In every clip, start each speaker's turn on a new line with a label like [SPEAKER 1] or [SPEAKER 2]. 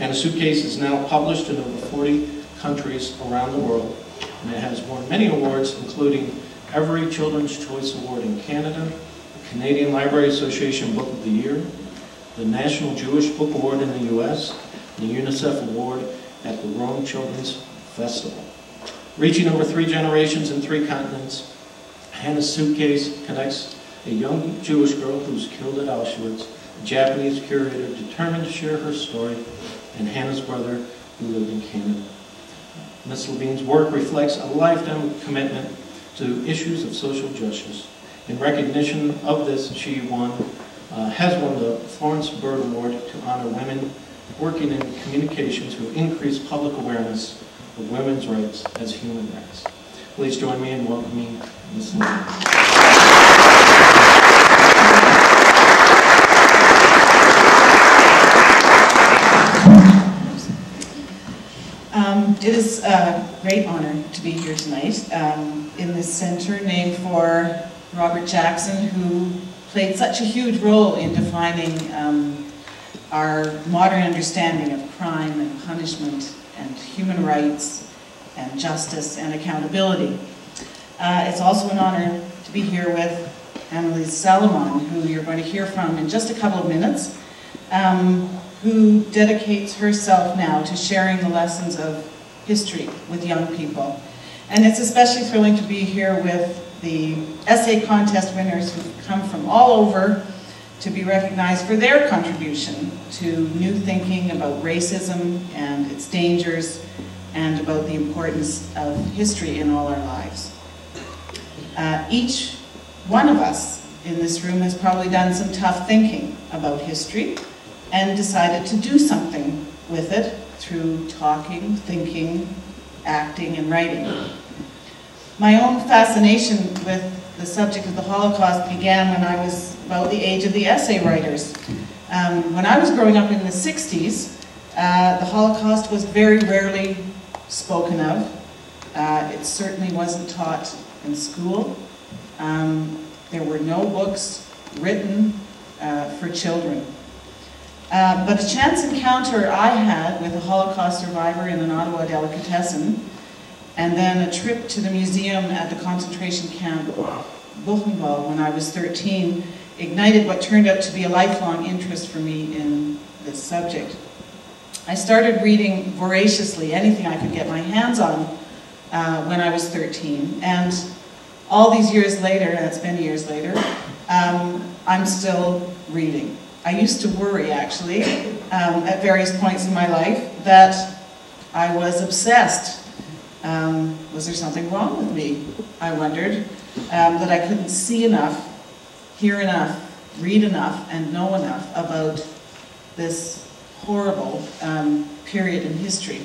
[SPEAKER 1] Hana Suitcase is now published in over 40 countries around the world, and it has won many awards, including every Children's Choice Award in Canada, the Canadian Library Association Book of the Year, the National Jewish Book Award in the U.S., and the UNICEF Award at the Rome Children's Festival. Reaching over three generations in three continents, Hana's Suitcase connects a young Jewish girl who was killed at Auschwitz, a Japanese curator determined to share her story, and Hana's brother who lived in Canada. Ms. Levine's work reflects a lifetime commitment to issues of social justice. In recognition of this, she won, uh, has won the Florence Bird Award to honor women working in communications who increase public awareness of women's rights as human rights. Please join me in welcoming Ms. Levine.
[SPEAKER 2] Um, it is a great honor to be here tonight um, in this center named for Robert Jackson, who played such a huge role in defining um, our modern understanding of crime and punishment and human rights and justice and accountability. Uh, it's also an honor to be here with Annalise Salomon, who you're going to hear from in just a couple of minutes. Um, who dedicates herself now to sharing the lessons of history with young people. And it's especially thrilling to be here with the essay contest winners who've come from all over to be recognized for their contribution to new thinking about racism and its dangers and about the importance of history in all our lives. Uh, each one of us in this room has probably done some tough thinking about history and decided to do something with it through talking, thinking, acting, and writing. My own fascination with the subject of the Holocaust began when I was about the age of the essay writers. Um, when I was growing up in the 60s, uh, the Holocaust was very rarely spoken of. Uh, it certainly wasn't taught in school. Um, there were no books written uh, for children. Uh, but a chance encounter I had with a Holocaust survivor in an Ottawa delicatessen, and then a trip to the museum at the concentration camp Buchenwald when I was 13, ignited what turned out to be a lifelong interest for me in this subject. I started reading voraciously anything I could get my hands on uh, when I was 13, and all these years later, and it's many years later, um, I'm still reading. I used to worry, actually, um, at various points in my life, that I was obsessed. Um, was there something wrong with me? I wondered. Um, that I couldn't see enough, hear enough, read enough, and know enough about this horrible um, period in history.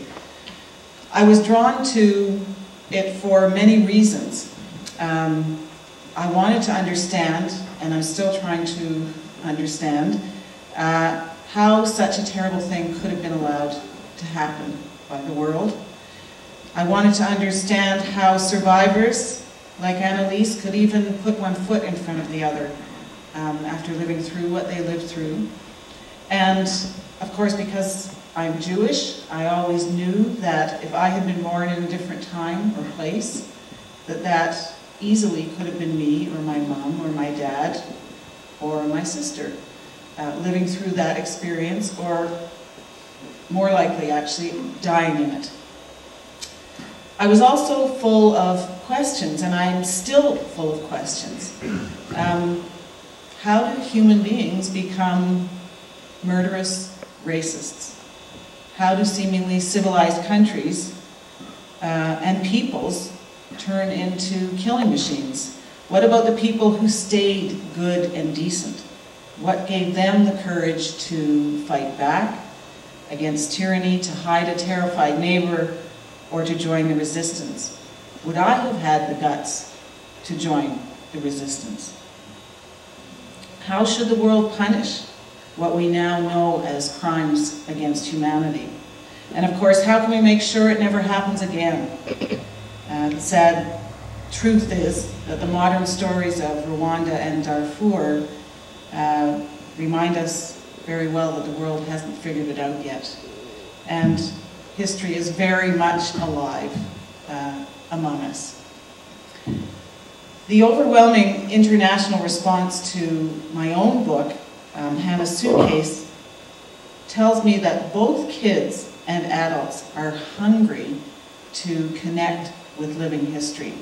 [SPEAKER 2] I was drawn to it for many reasons. Um, I wanted to understand, and I'm still trying to understand uh, how such a terrible thing could have been allowed to happen by the world. I wanted to understand how survivors like Annalise could even put one foot in front of the other um, after living through what they lived through. And of course, because I'm Jewish, I always knew that if I had been born in a different time or place, that that easily could have been me or my mom or my dad or my sister uh, living through that experience or more likely actually dying in it. I was also full of questions and I'm still full of questions. Um, how do human beings become murderous racists? How do seemingly civilized countries uh, and peoples turn into killing machines? What about the people who stayed good and decent? What gave them the courage to fight back against tyranny, to hide a terrified neighbor, or to join the resistance? Would I have had the guts to join the resistance? How should the world punish what we now know as crimes against humanity? And of course, how can we make sure it never happens again? Uh, the sad truth is that the modern stories of Rwanda and Darfur uh, remind us very well that the world hasn't figured it out yet. and history is very much alive uh, among us. The overwhelming international response to my own book, um, Hana's Suitcase, tells me that both kids and adults are hungry to connect with living history.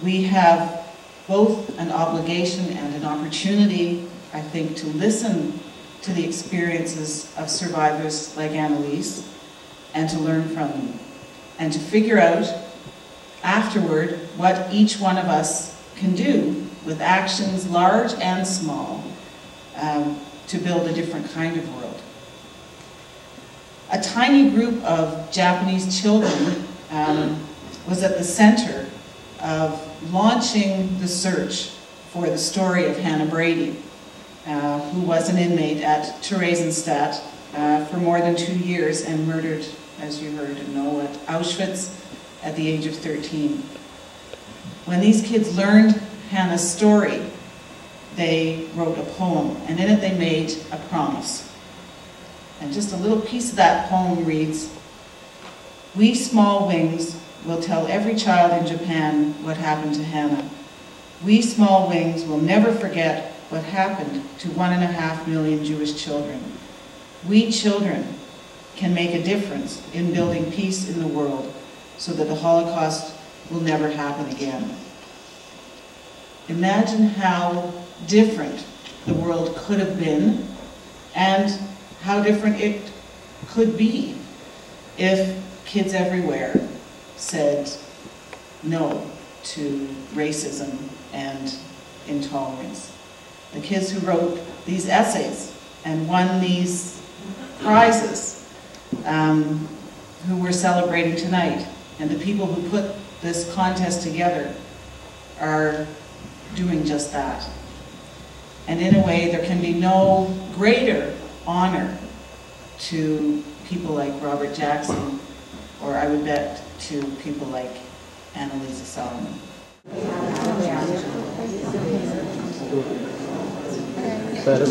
[SPEAKER 2] We have both an obligation and an opportunity, I think, to listen to the experiences of survivors like Annalise and to learn from them and to figure out afterward what each one of us can do with actions large and small um, to build a different kind of world. A tiny group of Japanese children um, was at the center of launching the search for the story of Hana Brady, uh, who was an inmate at Theresienstadt uh, for more than two years and murdered, as you heard and know, at Auschwitz at the age of 13. When these kids learned Hana's story, they wrote a poem, and in it they made a promise. And just a little piece of that poem reads, We small wings will tell every child in Japan what happened to Hana. We small wings will never forget what happened to one and a half million Jewish children. We children can make a difference in building peace in the world so that the Holocaust will never happen again. Imagine how different the world could have been and how different it could be if kids everywhere said no to racism and intolerance. The kids who wrote these essays and won these prizes um, who we're celebrating tonight and the people who put this contest together are doing just that. And in a way, there can be no greater honor to people like Robert Jackson, or I would bet to people like Annalisa Solomon.
[SPEAKER 3] Set